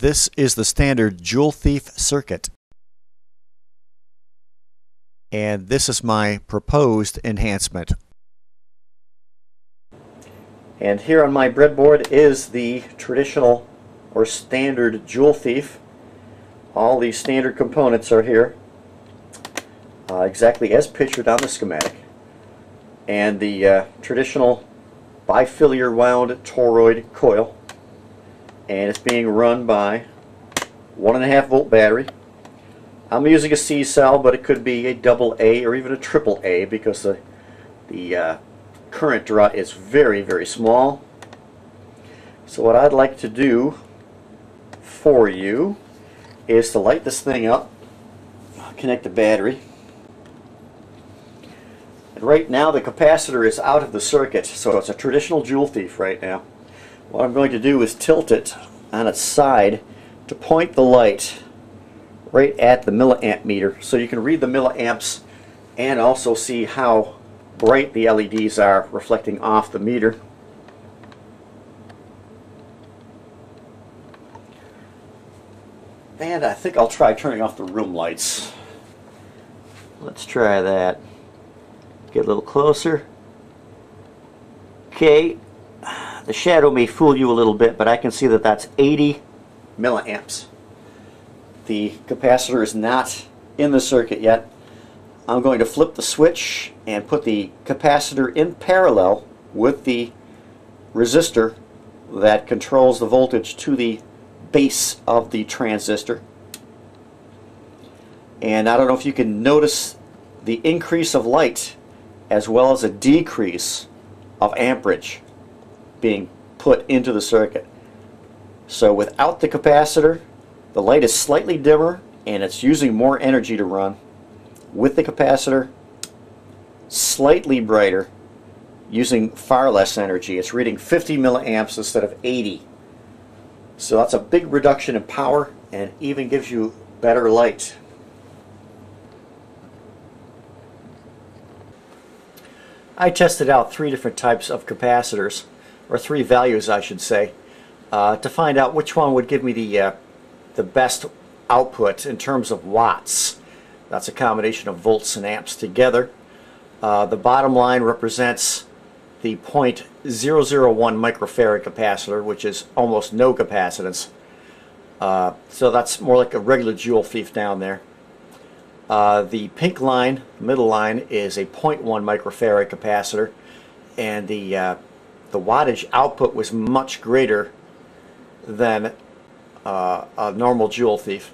This is the standard Joule Thief circuit. And this is my proposed enhancement. And here on my breadboard is the traditional or standard Joule Thief. All these standard components are here, uh, exactly as pictured on the schematic. And the uh, traditional bifilar wound toroid coil and it's being run by one and a half volt battery. I'm using a C cell, but it could be a double A or even a triple A because the the uh, current draw is very very small. So what I'd like to do for you is to light this thing up, connect the battery. And right now the capacitor is out of the circuit, so it's a traditional Joule Thief right now. What I'm going to do is tilt it on its side to point the light right at the milliamp meter so you can read the milliamps and also see how bright the LEDs are reflecting off the meter. And I think I'll try turning off the room lights. Let's try that. Get a little closer. Okay, the shadow may fool you a little bit, but I can see that that's 80 milliamps. The capacitor is not in the circuit yet. I'm going to flip the switch and put the capacitor in parallel with the resistor that controls the voltage to the base of the transistor. And I don't know if you can notice the increase of light as well as a decrease of amperage being put into the circuit. So without the capacitor, the light is slightly dimmer and it's using more energy to run. With the capacitor, slightly brighter, using far less energy. It's reading 50 milliamps instead of 80. So that's a big reduction in power and even gives you better light. I tested out three different types of capacitors or three values I should say, uh, to find out which one would give me the, uh, the best output in terms of watts. That's a combination of volts and amps together. Uh, the bottom line represents the 0.001 microfarad capacitor, which is almost no capacitance. Uh, so that's more like a regular Joule Thief down there. Uh, the pink line, middle line, is a 0.1 microfarad capacitor, and the uh, the wattage output was much greater than uh, a normal Joule Thief.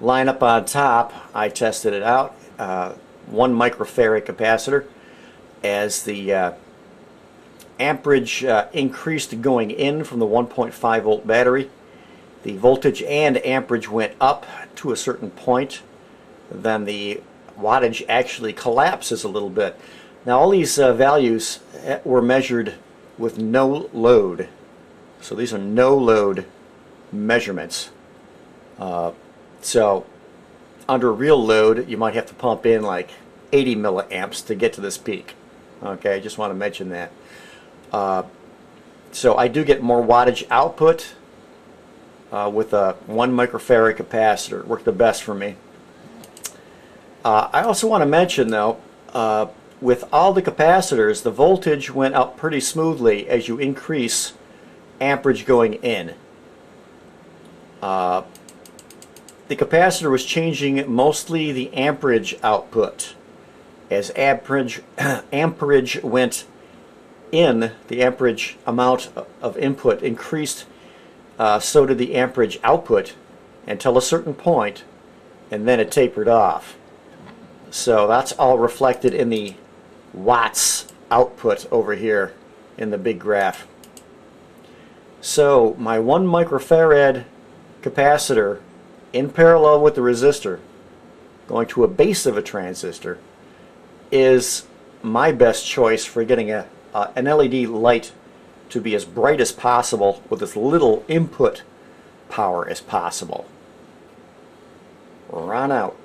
Line up on top, I tested it out, uh, one microfarad capacitor. As the uh, amperage uh, increased going in from the 1.5 volt battery, the voltage and amperage went up to a certain point. Then the wattage actually collapses a little bit. Now all these uh, values uh, were measured with no load. So these are no load measurements. Uh, so under real load, you might have to pump in like 80 milliamps to get to this peak. Okay, I just want to mention that. Uh, so I do get more wattage output uh, with a 1 microfarad capacitor. It worked the best for me. Uh, I also want to mention though, uh, with all the capacitors, the voltage went up pretty smoothly as you increase amperage going in. Uh, the capacitor was changing mostly the amperage output. As amperage, amperage went in, the amperage amount of input increased, uh, so did the amperage output until a certain point, and then it tapered off. So that's all reflected in the watts output over here in the big graph. So my 1 microfarad capacitor in parallel with the resistor going to a base of a transistor is my best choice for getting a, uh, an LED light to be as bright as possible with as little input power as possible. Ron out.